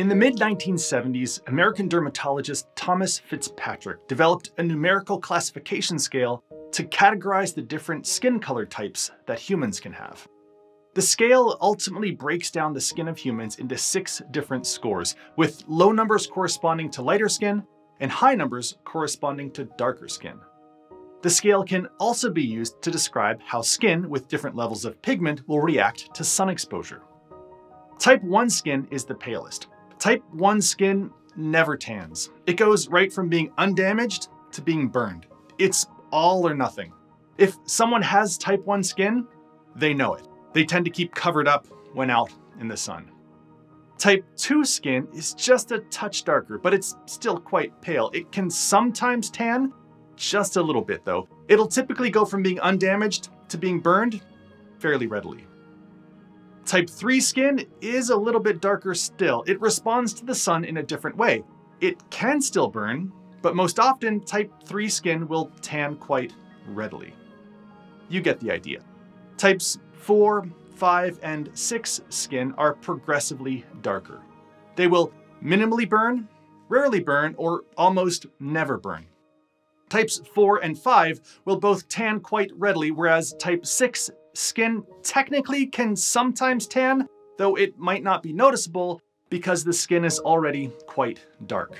In the mid 1970s, American dermatologist Thomas Fitzpatrick developed a numerical classification scale to categorize the different skin color types that humans can have. The scale ultimately breaks down the skin of humans into six different scores, with low numbers corresponding to lighter skin and high numbers corresponding to darker skin. The scale can also be used to describe how skin with different levels of pigment will react to sun exposure. Type 1 skin is the palest. Type 1 skin never tans. It goes right from being undamaged to being burned. It's all or nothing. If someone has type 1 skin, they know it. They tend to keep covered up when out in the sun. Type 2 skin is just a touch darker, but it's still quite pale. It can sometimes tan, just a little bit though. It'll typically go from being undamaged to being burned fairly readily. Type 3 skin is a little bit darker still. It responds to the sun in a different way. It can still burn, but most often type 3 skin will tan quite readily. You get the idea. Types 4, 5, and 6 skin are progressively darker. They will minimally burn, rarely burn, or almost never burn. Types 4 and 5 will both tan quite readily, whereas type 6 skin technically can sometimes tan, though it might not be noticeable because the skin is already quite dark.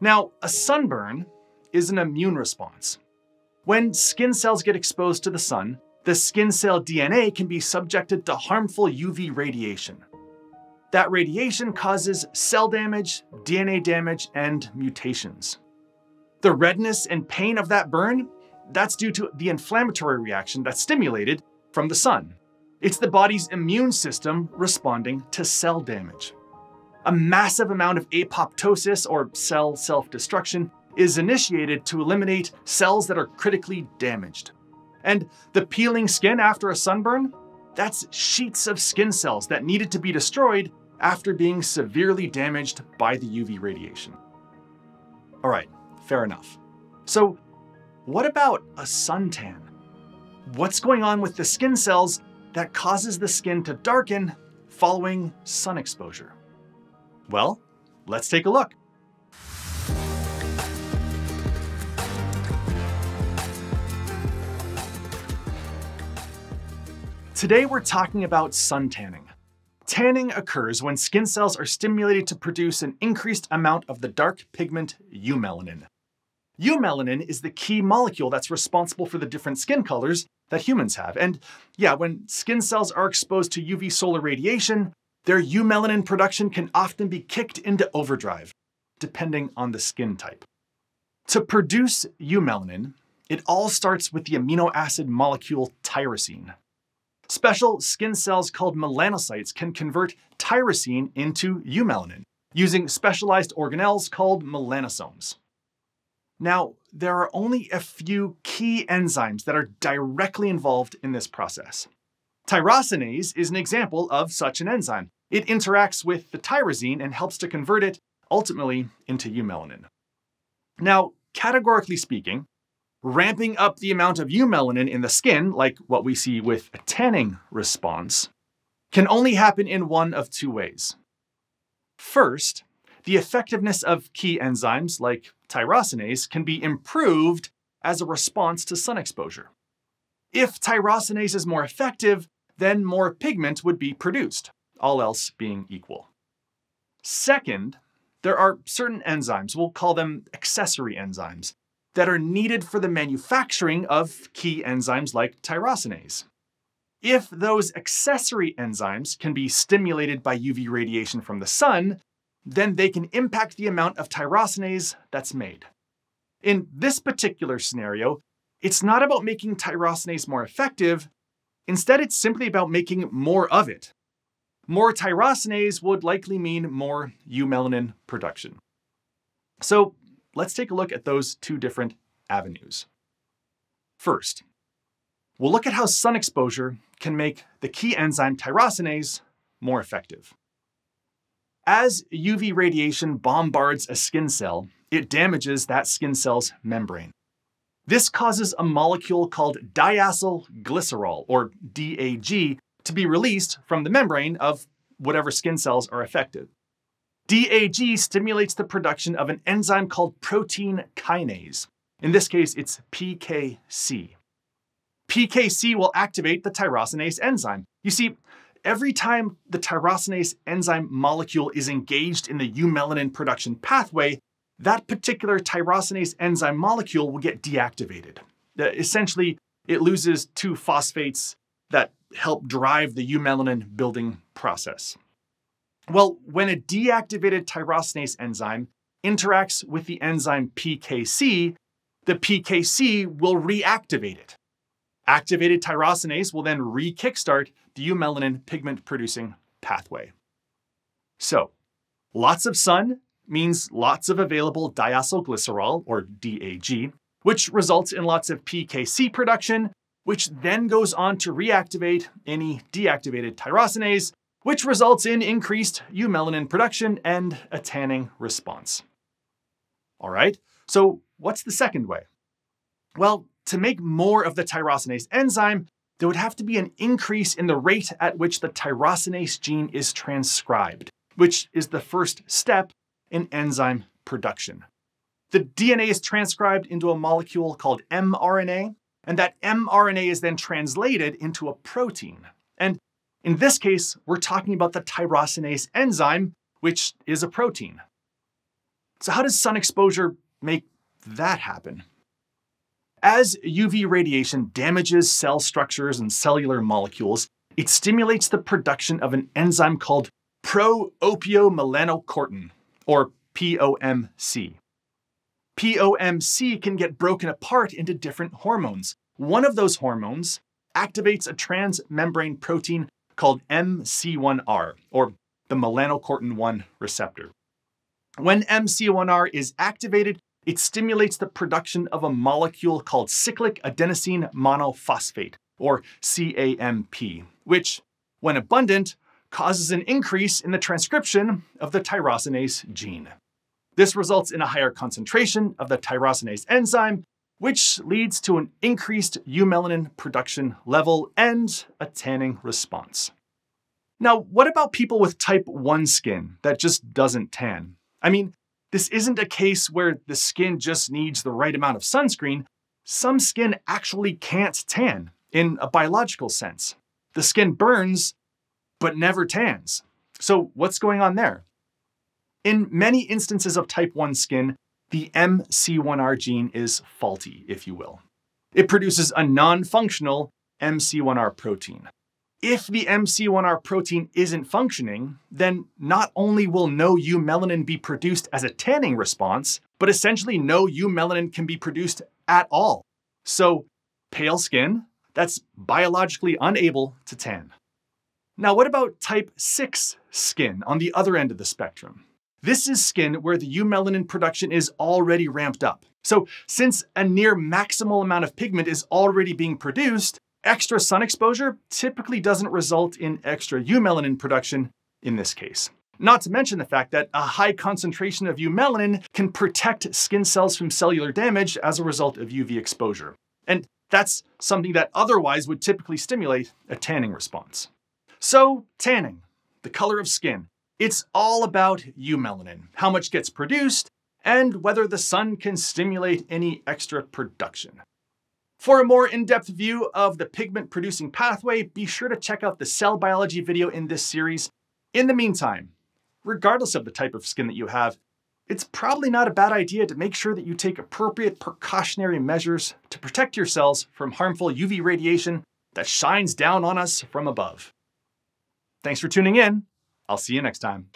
Now, a sunburn is an immune response. When skin cells get exposed to the sun, the skin cell DNA can be subjected to harmful UV radiation. That radiation causes cell damage, DNA damage, and mutations. The redness and pain of that burn that's due to the inflammatory reaction that's stimulated from the sun. It's the body's immune system responding to cell damage. A massive amount of apoptosis or cell self-destruction is initiated to eliminate cells that are critically damaged. And the peeling skin after a sunburn? That's sheets of skin cells that needed to be destroyed after being severely damaged by the UV radiation. All right, fair enough. So what about a suntan? What's going on with the skin cells that causes the skin to darken following sun exposure? Well, let's take a look. Today we're talking about sun tanning. Tanning occurs when skin cells are stimulated to produce an increased amount of the dark pigment eumelanin. Eumelanin is the key molecule that's responsible for the different skin colors that humans have. And yeah, when skin cells are exposed to UV solar radiation, their eumelanin production can often be kicked into overdrive, depending on the skin type. To produce eumelanin, it all starts with the amino acid molecule tyrosine. Special skin cells called melanocytes can convert tyrosine into eumelanin using specialized organelles called melanosomes. Now, there are only a few key enzymes that are directly involved in this process. Tyrosinase is an example of such an enzyme. It interacts with the tyrosine and helps to convert it ultimately into eumelanin. Now, categorically speaking, ramping up the amount of eumelanin in the skin, like what we see with a tanning response, can only happen in one of two ways. First, the effectiveness of key enzymes like tyrosinase can be improved as a response to sun exposure. If tyrosinase is more effective, then more pigment would be produced, all else being equal. Second, there are certain enzymes, we'll call them accessory enzymes, that are needed for the manufacturing of key enzymes like tyrosinase. If those accessory enzymes can be stimulated by UV radiation from the sun, then they can impact the amount of tyrosinase that's made. In this particular scenario, it's not about making tyrosinase more effective, instead it's simply about making more of it. More tyrosinase would likely mean more eumelanin production. So let's take a look at those two different avenues. First, we'll look at how sun exposure can make the key enzyme tyrosinase more effective. As UV radiation bombards a skin cell, it damages that skin cell's membrane. This causes a molecule called diacylglycerol, or DAG, to be released from the membrane of whatever skin cells are affected. DAG stimulates the production of an enzyme called protein kinase. In this case, it's PKC. PKC will activate the tyrosinase enzyme. You see, every time the tyrosinase enzyme molecule is engaged in the eumelanin production pathway, that particular tyrosinase enzyme molecule will get deactivated. Essentially, it loses two phosphates that help drive the eumelanin building process. Well, when a deactivated tyrosinase enzyme interacts with the enzyme PKC, the PKC will reactivate it. Activated tyrosinase will then re-kickstart the eumelanin pigment producing pathway. So, lots of sun means lots of available diacylglycerol, or DAG, which results in lots of PKC production, which then goes on to reactivate any deactivated tyrosinase, which results in increased eumelanin production and a tanning response. All right, so what's the second way? Well, to make more of the tyrosinase enzyme, there would have to be an increase in the rate at which the tyrosinase gene is transcribed, which is the first step in enzyme production. The DNA is transcribed into a molecule called mRNA, and that mRNA is then translated into a protein. And in this case, we're talking about the tyrosinase enzyme, which is a protein. So how does sun exposure make that happen? As UV radiation damages cell structures and cellular molecules, it stimulates the production of an enzyme called pro-opiomelanocortin, or POMC. POMC can get broken apart into different hormones. One of those hormones activates a transmembrane protein called MC1R, or the melanocortin 1 receptor. When MC1R is activated, it stimulates the production of a molecule called cyclic adenosine monophosphate, or CAMP, which, when abundant, causes an increase in the transcription of the tyrosinase gene. This results in a higher concentration of the tyrosinase enzyme, which leads to an increased eumelanin production level and a tanning response. Now, what about people with type 1 skin that just doesn't tan? I mean, this isn't a case where the skin just needs the right amount of sunscreen. Some skin actually can't tan in a biological sense. The skin burns, but never tans. So what's going on there? In many instances of type 1 skin, the MC1R gene is faulty, if you will. It produces a non-functional MC1R protein. If the MC1R protein isn't functioning, then not only will no eumelanin be produced as a tanning response, but essentially no eumelanin can be produced at all. So pale skin, that's biologically unable to tan. Now what about type 6 skin on the other end of the spectrum? This is skin where the eumelanin production is already ramped up. So since a near maximal amount of pigment is already being produced, Extra sun exposure typically doesn't result in extra eumelanin production in this case. Not to mention the fact that a high concentration of eumelanin can protect skin cells from cellular damage as a result of UV exposure. And that's something that otherwise would typically stimulate a tanning response. So tanning, the color of skin, it's all about eumelanin, how much gets produced, and whether the sun can stimulate any extra production. For a more in-depth view of the pigment producing pathway, be sure to check out the cell biology video in this series. In the meantime, regardless of the type of skin that you have, it's probably not a bad idea to make sure that you take appropriate precautionary measures to protect your cells from harmful UV radiation that shines down on us from above. Thanks for tuning in. I'll see you next time.